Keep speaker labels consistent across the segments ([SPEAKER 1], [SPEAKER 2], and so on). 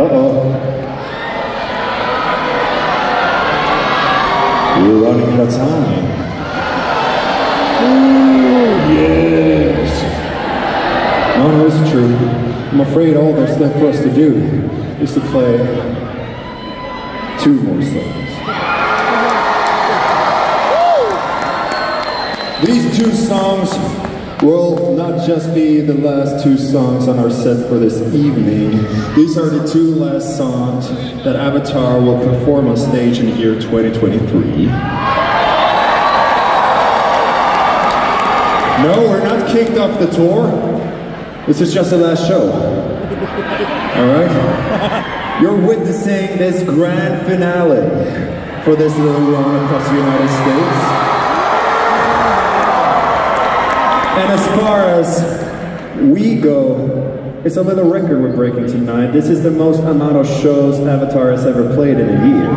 [SPEAKER 1] Uh-oh. We're running out of time. Ooh, yes. No, no, it's true. I'm afraid all that's left for us to do is to play two more songs. These two songs will not just be the last two songs on our set for this evening. These are the two last songs that Avatar will perform on stage in the year 2023. No, we're not kicked off the tour. This is just the last show. Alright? You're witnessing this grand finale for this little run across the United States. We go, it's a little record we're breaking tonight. This is the most amount of shows Avatar has ever played in a year.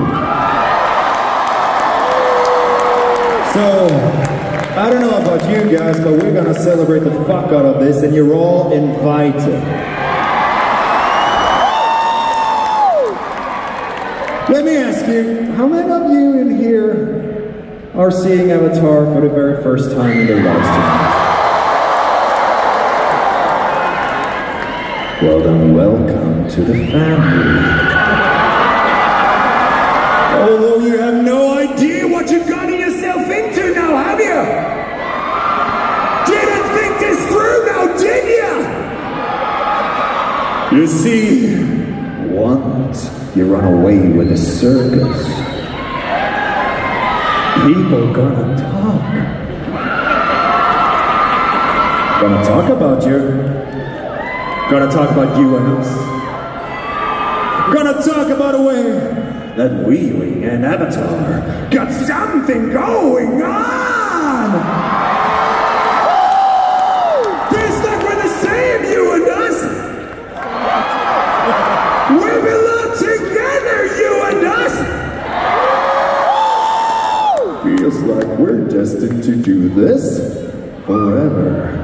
[SPEAKER 1] So, I don't know about you guys, but we're gonna celebrate the fuck out of this, and you're all invited. Let me ask you, how many of you in here are seeing Avatar for the very first time in their lives Well then, welcome to the family. Although you have no idea what you've gotten yourself into now, have you? Didn't think this through now, did you? You see, once you run away with a circus, people gonna talk. Gonna talk about you. Gonna talk about you and us. Gonna talk about a way that Wheeling and Avatar got something going on! Feels like we're the same, you and us! We belong together, you and us! Feels like we're destined to do this forever.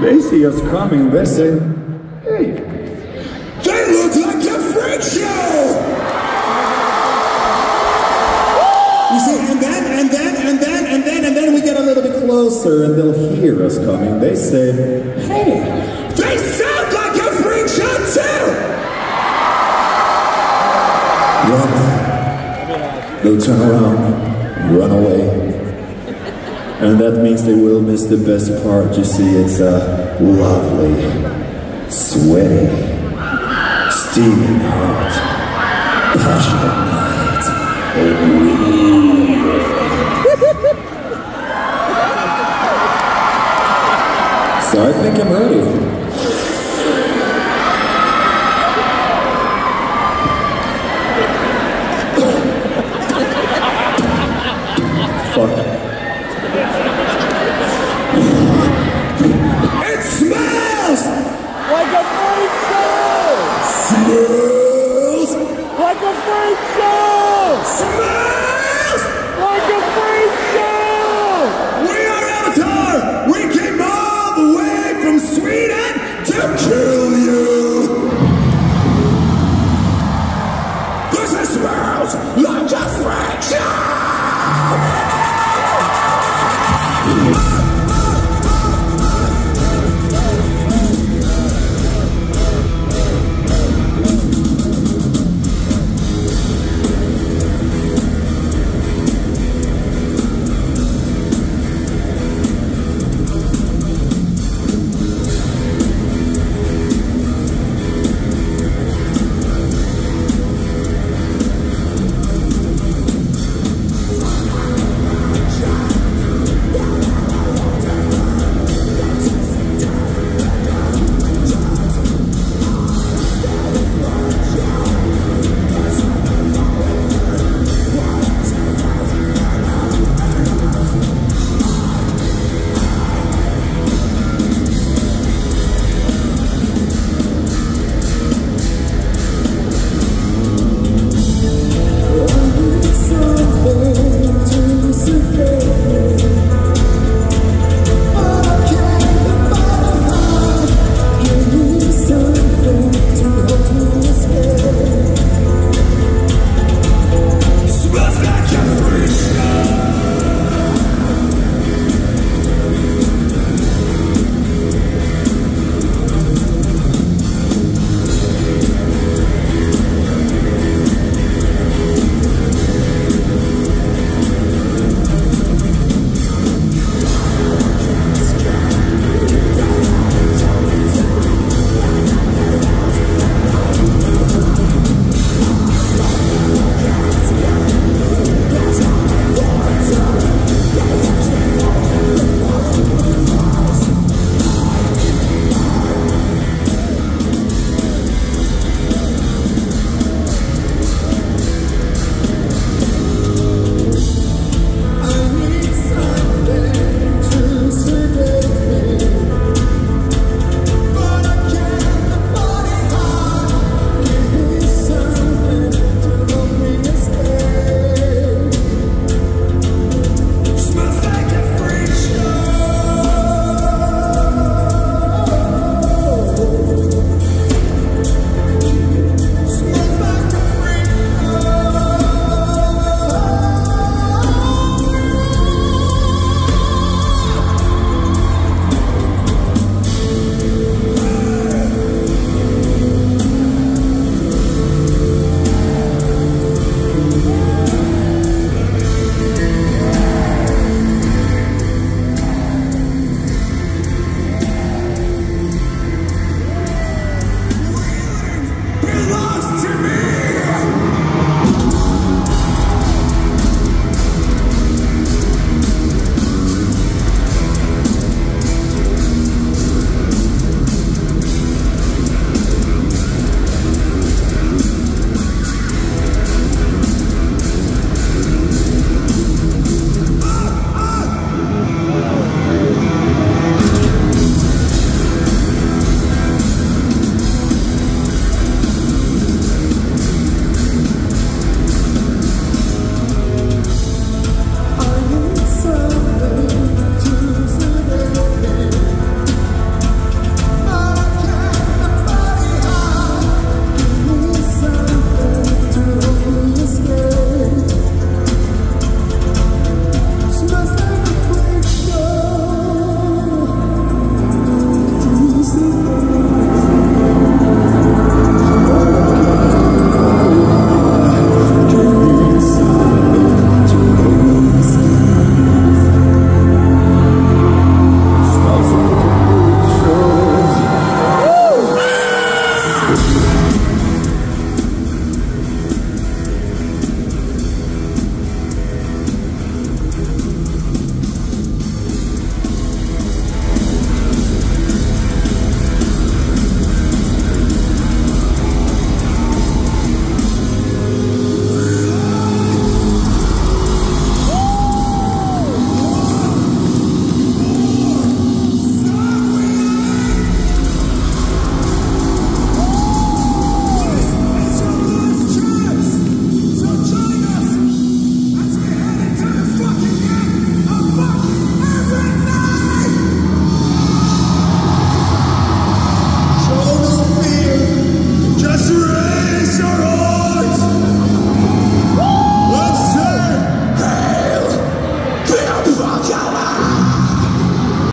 [SPEAKER 1] They see us coming, they say, hey, they look like a freak show! You see, and then, and then, and then, and then, and then we get a little bit closer and they'll hear us coming. They say, hey, they sound like a freak show too! Run. They'll turn around, run away. And that means they will miss the best part. You see, it's a lovely, sweaty, steaming hot, passionate night. And we... so I think I'm ready.
[SPEAKER 2] Like